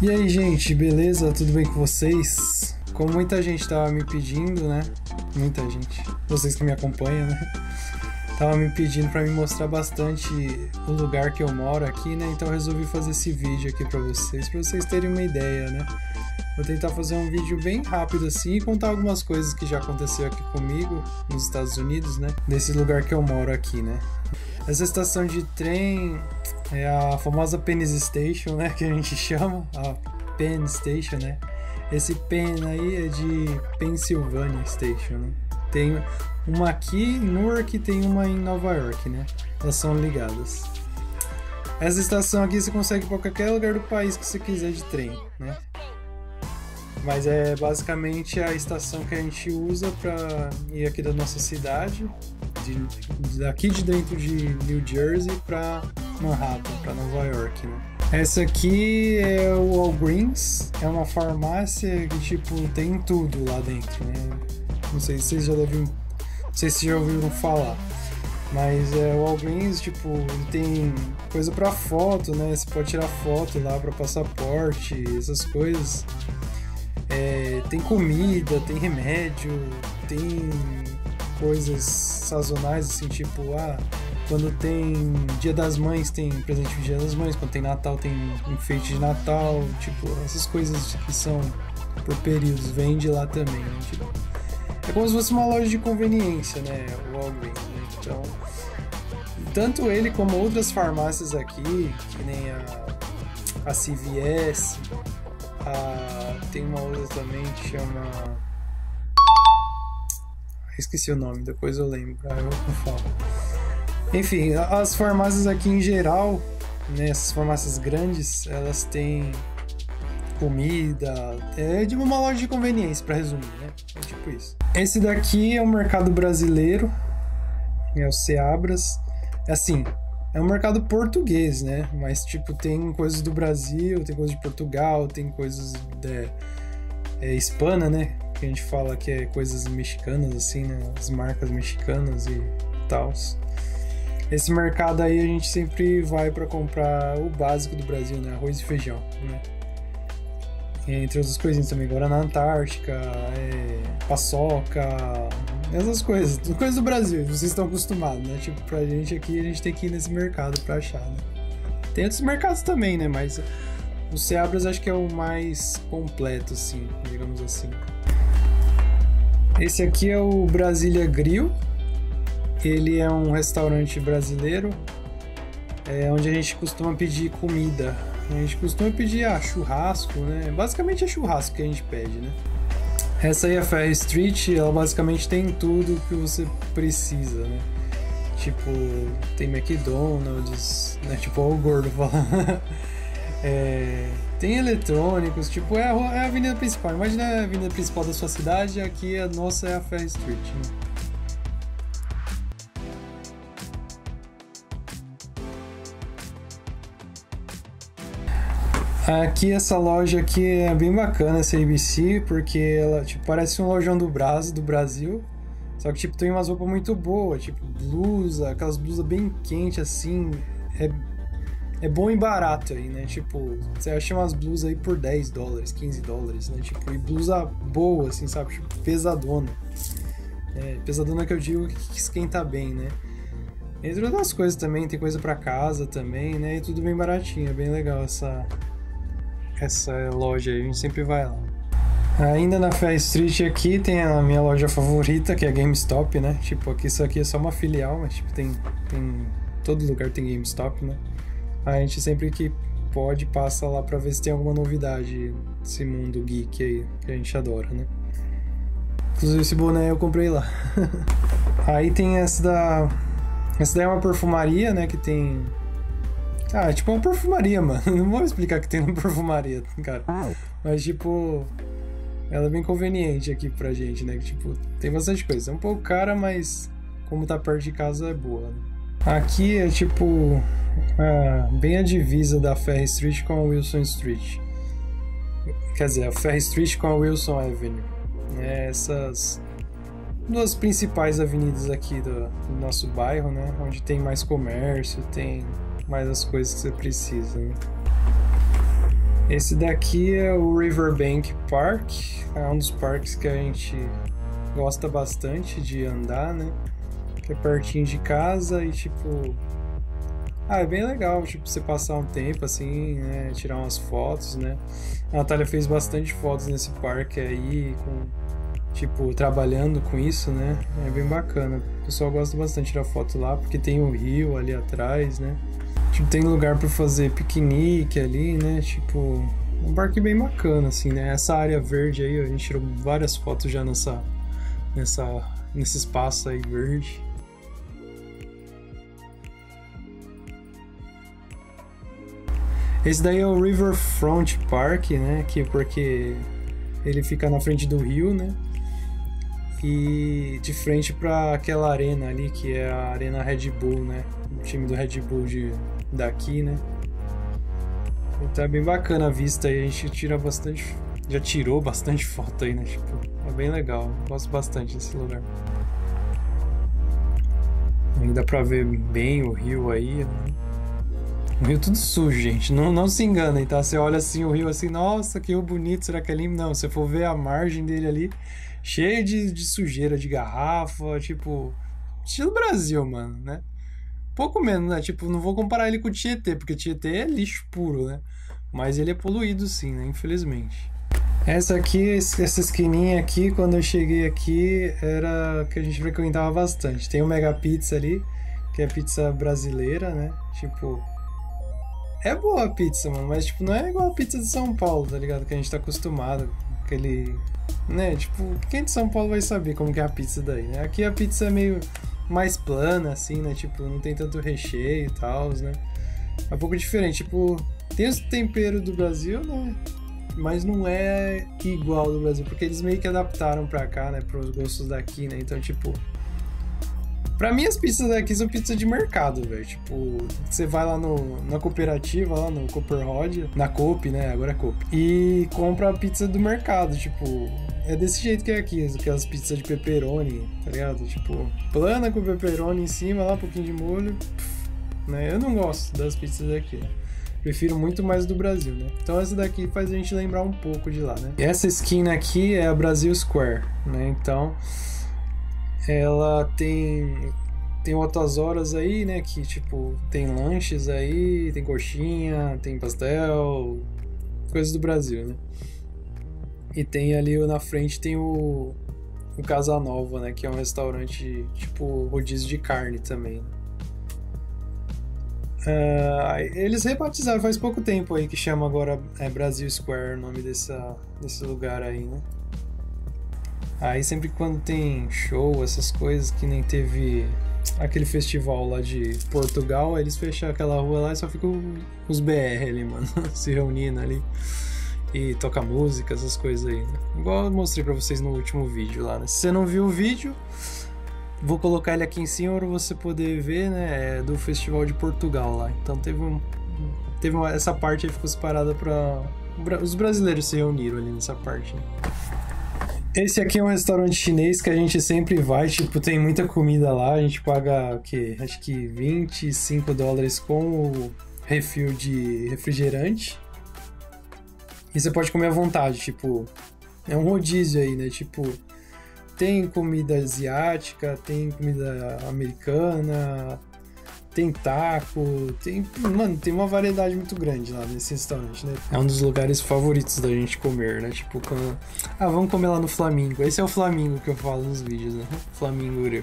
E aí, gente, beleza? Tudo bem com vocês? Como muita gente tava me pedindo, né? Muita gente, vocês que me acompanham, né? Tava me pedindo para me mostrar bastante o lugar que eu moro aqui, né? Então resolvi fazer esse vídeo aqui para vocês, para vocês terem uma ideia, né? Vou tentar fazer um vídeo bem rápido assim e contar algumas coisas que já aconteceu aqui comigo nos Estados Unidos, né? Desse lugar que eu moro aqui, né? Essa estação de trem é a famosa Penn Station, né? Que a gente chama, a Penn Station, né? Esse Penn aí é de Pennsylvania Station, né? Tem uma aqui em Newark e tem uma em Nova York, né? Elas são ligadas. Essa estação aqui você consegue para qualquer lugar do país que você quiser de trem, né? Mas é basicamente a estação que a gente usa para ir aqui da nossa cidade, de, daqui de dentro de New Jersey para Manhattan, para Nova York, né? Essa aqui é o Walgreens, é uma farmácia que tipo tem tudo lá dentro, né? Não sei se vocês já devem, não sei se já ouviram falar. Mas é, o Walgreens, tipo, ele tem coisa para foto, né? Você pode tirar foto lá para passaporte, essas coisas. É, tem comida, tem remédio, tem coisas sazonais, assim, tipo, ah, quando tem Dia das Mães tem presente de Dia das Mães, quando tem Natal tem enfeite de Natal, tipo, essas coisas que são por períodos, vende lá também, né? tipo, é como se fosse uma loja de conveniência, né, o Walgreens, né? então, tanto ele como outras farmácias aqui, que nem a, a CVS, a, tem uma outra também que chama esqueci o nome, depois eu lembro, aí eu falo. Enfim, as farmácias aqui em geral, né, essas farmácias grandes, elas têm comida, é de uma loja de conveniência, para resumir, né? É tipo isso. Esse daqui é o mercado brasileiro, é o Seabras. Assim, é um mercado português, né? Mas, tipo, tem coisas do Brasil, tem coisas de Portugal, tem coisas de, é, hispana, né? que a gente fala que é coisas mexicanas, assim, né? As marcas mexicanas e tal. Esse mercado aí a gente sempre vai para comprar o básico do Brasil, né? Arroz e feijão, né? Entre outras coisinhas também, Guaraná Antártica, é, paçoca, essas coisas, coisas do Brasil, vocês estão acostumados, né? Tipo, pra gente aqui, a gente tem que ir nesse mercado pra achar, né? Tem outros mercados também, né? Mas o Seabras acho que é o mais completo, assim, digamos assim. Esse aqui é o Brasília Grill. Ele é um restaurante brasileiro é, onde a gente costuma pedir comida. A gente costuma pedir ah, churrasco, né? Basicamente é churrasco que a gente pede, né? Essa aí é a Ferry Street, ela basicamente tem tudo que você precisa, né? Tipo, tem McDonald's, né? Tipo, o gordo falando. é, tem eletrônicos, tipo, é a, é a avenida principal. Imagina a avenida principal da sua cidade, aqui a nossa é a Ferry Street. Né? Aqui essa loja aqui é bem bacana, essa ABC, porque ela tipo, parece um lojão do Brasil, do Brasil. Só que tipo tem umas roupas muito boas, tipo blusa, aquelas blusas bem quentes assim, é é bom e barato aí, né? Tipo, você acha umas blusas aí por 10 dólares, 15 dólares, né? Tipo, e blusa boa, assim, sabe? Tipo, pesadona. É, pesadona que eu digo que esquenta bem, né? Entre outras coisas também, tem coisa para casa também, né? E tudo bem baratinho, é bem legal essa, essa loja aí, a gente sempre vai lá. Ainda na Fair Street aqui tem a minha loja favorita, que é a GameStop, né? Tipo, aqui isso aqui é só uma filial, mas tipo, tem, tem todo lugar tem GameStop, né? a gente sempre que pode passa lá para ver se tem alguma novidade nesse mundo geek aí que a gente adora, né? Inclusive esse boné eu comprei lá. aí tem essa da. Essa daí é uma perfumaria, né? Que tem. Ah, é tipo uma perfumaria, mano. Não vou explicar que tem uma perfumaria, cara. Mas tipo. Ela é bem conveniente aqui pra gente, né? Tipo, tem bastante coisa. É um pouco cara, mas como tá perto de casa é boa. Né? Aqui é tipo é, bem a divisa da Ferry Street com a Wilson Street. Quer dizer, a Ferry Street com a Wilson Avenue. É, essas duas principais avenidas aqui do, do, nosso bairro, né? Onde tem mais comércio, tem mais as coisas que você precisa. Né? Esse daqui é o Riverbank Park, é um dos parques que a gente gosta bastante de andar, né? Que é pertinho de casa e tipo. Ah, é bem legal, tipo, você passar um tempo assim, né? Tirar umas fotos, né? A Natália fez bastante fotos nesse parque aí, com, tipo, trabalhando com isso, né? É bem bacana. O pessoal gosta bastante de tirar foto lá, porque tem o rio ali atrás, né? Tipo, tem lugar para fazer piquenique ali, né? Tipo, um parque bem bacana, assim, né? Essa área verde aí, a gente tirou várias fotos já nessa, nessa, nesse espaço aí verde. Esse daí é o Riverfront Park, né? Que porque ele fica na frente do rio, né? E de frente para aquela arena ali que é a Arena Red Bull, né? O time do Red Bull de daqui, né? Então é bem bacana a vista aí, a gente tira bastante. Já tirou bastante foto aí, né? Tipo, é bem legal. Gosto bastante desse lugar. Ainda pra ver bem o rio aí. Né? O rio tudo sujo, gente. Não, não se enganem, tá? Você olha assim o rio assim, nossa, que rio bonito, será que é limpo? Não, se for ver a margem dele ali, cheio de, de sujeira, de garrafa, tipo. Estilo Brasil, mano, né? Pouco menos, né? Tipo, não vou comparar ele com o Tietê, porque Tietê é lixo puro, né? Mas ele é poluído sim, né? Infelizmente. Essa aqui, essa esquininha aqui, quando eu cheguei aqui, era que a gente frequentava bastante. Tem o Mega Pizza ali, que é pizza brasileira, né? Tipo, é boa a pizza, mano, mas tipo, não é igual a pizza de São Paulo, tá ligado? Que a gente tá acostumado. Aquele. Né? Tipo, quem de São Paulo vai saber como que é a pizza daí, né? Aqui a pizza é meio mais plana, assim, né? Tipo, não tem tanto recheio e tal, né? É um pouco diferente. Tipo, tem os temperos do Brasil, né? Mas não é igual do Brasil, porque eles meio que adaptaram pra cá, né? Pros gostos daqui, né? Então, tipo. Pra mim, as pizzas daqui são pizzas de mercado, velho. Tipo, você vai lá no, na cooperativa, lá no Cooper Rod, na Coop, né? Agora é Coop. E compra a pizza do mercado. Tipo, é desse jeito que é aqui, aquelas pizzas de pepperoni, tá ligado? Tipo, plana com pepperoni em cima, lá um pouquinho de molho. Né? Eu não gosto das pizzas daqui. Prefiro muito mais do Brasil, né? Então essa daqui faz a gente lembrar um pouco de lá, né? E essa esquina aqui é a Brasil Square, né? Então ela tem tem outras horas aí, né? Que tipo tem lanches aí, tem coxinha, tem pastel, coisas do Brasil, né? E tem ali na frente tem o, o Casa Nova, né? Que é um restaurante tipo rodízio de carne também. Uh, eles rebatizaram faz pouco tempo aí que chama agora é Brasil Square, o nome dessa, desse lugar aí, né? Aí sempre quando tem show, essas coisas, que nem teve aquele festival lá de Portugal, eles fecham aquela rua lá e só ficam os BR ali, mano, se reunindo ali e toca música, essas coisas aí. Né? Igual eu mostrei para vocês no último vídeo lá, né? Se você não viu o vídeo, vou colocar ele aqui em cima para você poder ver, né? É do Festival de Portugal lá. Então teve um, teve uma, essa parte aí ficou separada para os brasileiros se reuniram ali nessa parte. Né? Esse aqui é um restaurante chinês que a gente sempre vai, tipo, tem muita comida lá, a gente paga o quê? Acho que 25 dólares com o refil de refrigerante. E você pode comer à vontade, tipo, é um rodízio aí, né? Tipo, tem comida asiática, tem comida americana, tem taco, tem. Mano, tem uma variedade muito grande lá nesse restaurante, né? É um dos lugares favoritos da gente comer, né? Tipo, quando. Ah, vamos comer lá no Flamingo. Esse é o Flamingo que eu falo nos vídeos, né? Flamingo Greu.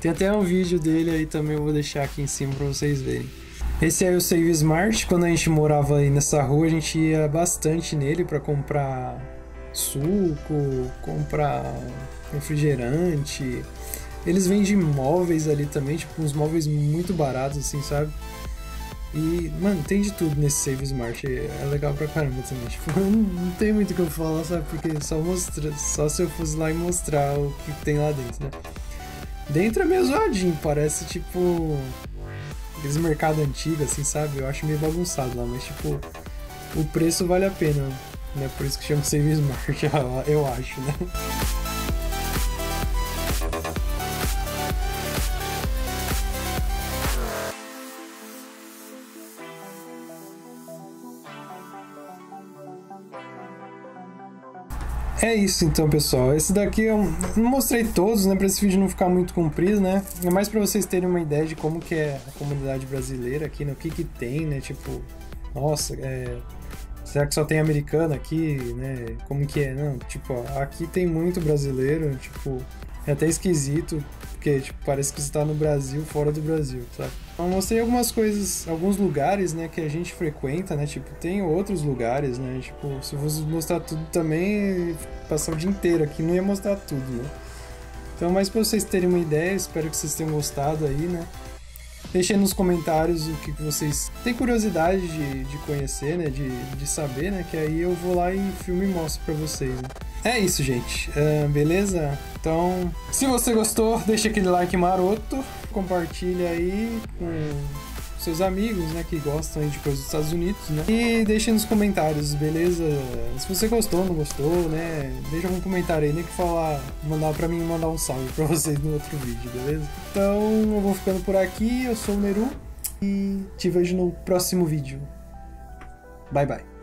Tem até um vídeo dele aí também, eu vou deixar aqui em cima pra vocês verem. Esse aí é o Save Smart. Quando a gente morava aí nessa rua, a gente ia bastante nele para comprar suco, comprar refrigerante. Eles vendem móveis ali também, tipo uns móveis muito baratos, assim, sabe? E, mano, tem de tudo nesse Save Smart. É legal pra caramba também. Tipo, não tem muito o que eu falar, sabe? Porque só mostra, só se eu fosse lá e mostrar o que tem lá dentro, né? Dentro é meio zoadinho, parece tipo aqueles mercados antigos, assim, sabe? Eu acho meio bagunçado lá, mas tipo, o preço vale a pena, né? Por isso que chama Save Smart, eu acho, né? É isso então, pessoal. Esse daqui eu não mostrei todos, né, para esse vídeo não ficar muito comprido, né? É mais para vocês terem uma ideia de como que é a comunidade brasileira aqui, né? O que que tem, né? Tipo, nossa, é... será que só tem americano aqui, né? Como que é? Não, tipo, aqui tem muito brasileiro, tipo, é até esquisito, porque tipo, parece que você tá no Brasil, fora do Brasil, sabe? Eu mostrei algumas coisas, alguns lugares, né, que a gente frequenta, né? Tipo, tem outros lugares, né? Tipo, se eu fosse mostrar tudo também, passar o dia inteiro aqui, não ia mostrar tudo, né? Então, mas pra vocês terem uma ideia, espero que vocês tenham gostado aí, né? Deixem nos comentários o que vocês têm curiosidade de, de conhecer, né? De, de saber, né? Que aí eu vou lá e filme e mostro pra vocês, né? É isso, gente. Uh, beleza? Então, se você gostou, deixa aquele like maroto, compartilha aí com seus amigos, né, que gostam de coisas dos Estados Unidos, né? E deixa nos comentários, beleza? Se você gostou, não gostou, né? Deixa algum comentário aí, nem que falar, mandar para mim mandar um salve para vocês no outro vídeo, beleza? Então, eu vou ficando por aqui, eu sou o Neru e te vejo no próximo vídeo. Bye bye.